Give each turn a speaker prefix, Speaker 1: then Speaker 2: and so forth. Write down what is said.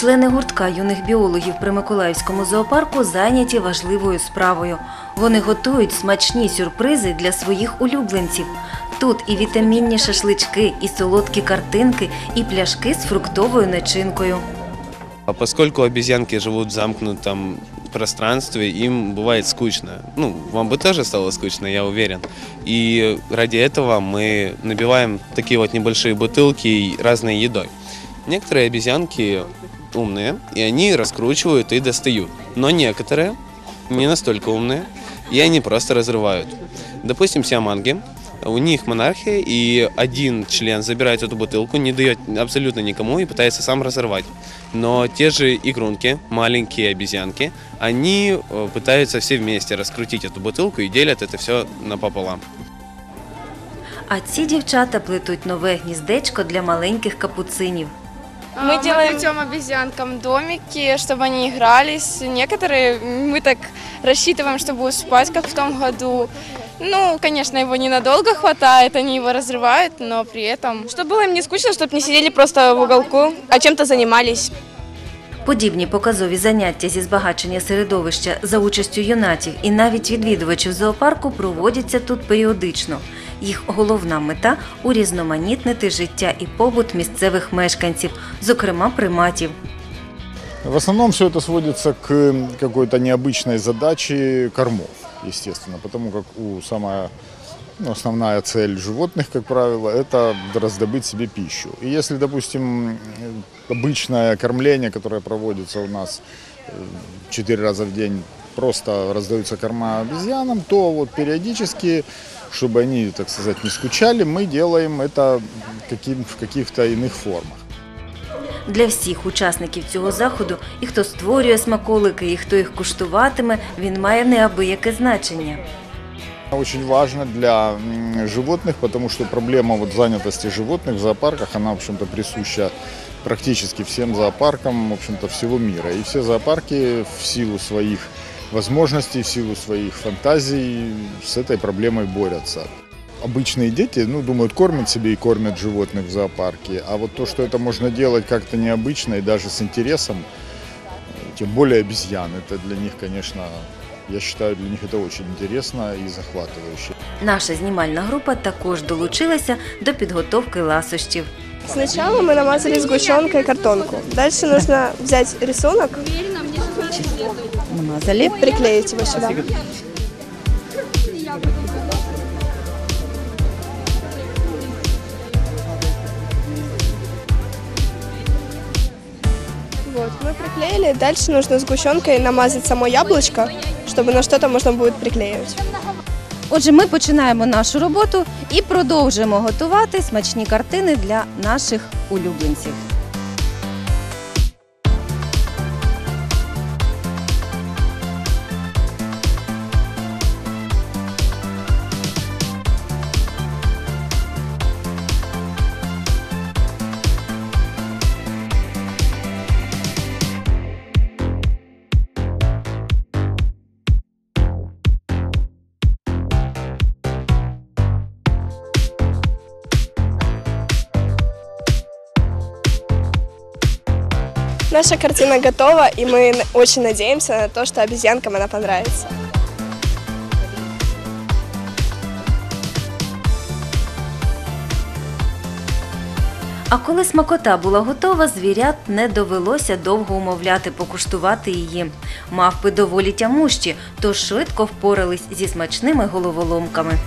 Speaker 1: Члени гуртка юних біологів при Миколаївському зоопарку зайняті важливою справою. Вони готують смачні сюрпризи для своїх улюбленців. Тут і вітамінні шашлички, і солодкі картинки, і пляшки з фруктовою начинкою.
Speaker 2: А поскольку обезьянки живут в замкнутом пространстве, им бывает скучно. Ну, вам бы тоже стало скучно, я уверен. И ради этого мы набиваем такие вот небольшие бутылки разной едой. Некоторые обезьянки умные, и они раскручивают и достают. Но некоторые не настолько умные, и они просто разрывают. Допустим, сиаманги, у них монархия, и один член забирает эту бутылку, не дает абсолютно никому и пытается сам разорвать. Но те же игрунки, маленькие обезьянки, они э, пытаются все вместе раскрутить эту бутылку и делят это все напополам.
Speaker 1: А ці дівчата плетуть нове гніздечко для маленьких капуцинів.
Speaker 3: Мы
Speaker 4: Мы
Speaker 3: делаем-
Speaker 4: плетем обезьянкам домики, чтобы они игрались. Некоторые мы так рассчитываем, что будут спать, как в том году. Ну, конечно, его ненадолго хватает, они его разрывают, но при этом... Чтобы было им не скучно, чтобы не сидели просто в уголку, а чем-то занимались.
Speaker 1: Подібні показові заняття зі збагачення середовища за участю юнатів і навіть відвідувачів зоопарку проводяться тут періодично. Їх головна мета урізноманітнити життя і побут місцевих мешканців, зокрема приматів.
Speaker 5: В основном все это сводится к какой-то необычной задаче кормов, естественно, потому как у самая ну, основная цель животных, как правило, это раздобыть себе пищу. И если, допустим, обычное кормление, которое проводится у нас э, четыре раза в день, просто раздаются корма обезьянам, то вот периодически, чтобы они, так сказать, не скучали, мы делаем это каким, в каких-то иных формах.
Speaker 1: Для всіх учасників цього заходу, і хто створює смаколики, і хто їх куштуватиме, він має неабияке значення.
Speaker 5: Очень важно для м, животных, потому что проблема вот занятости животных в зоопарках, она, в общем-то, присуща практически всем зоопаркам, в общем-то, всего мира. И все зоопарки в силу своих возможностей, в силу своих фантазий с этой проблемой борются. Обычные дети, ну, думают, кормят себе и кормят животных в зоопарке. А вот то, что это можно делать как-то необычно и даже с интересом, э, тем более обезьян, это для них, конечно, я считаю, для них это очень интересно и захватывающе.
Speaker 1: Наша знімальна група також долучилася до підготовки ласощів.
Speaker 3: Сначала мы намазали сгущенкой картонку. Дальше нужно взять рисунок,
Speaker 1: Намазали.
Speaker 3: приклеить его сюда. Вот, мы приклеили. Дальше нужно сгущенкой намазать само яблочко, чтобы на что-то можно будет приклеивать.
Speaker 1: Отже, ми починаємо нашу роботу і продовжуємо готувати смачні картини для наших улюбленців.
Speaker 3: Наша картина готова, и мы очень надеемся на то, что обезьянкам она понравится.
Speaker 1: А коли смакота була готова, звірят не довелося довго умовляти покуштувати її. Мавпи доволі тямущі, тож швидко впорались зі смачними головоломками.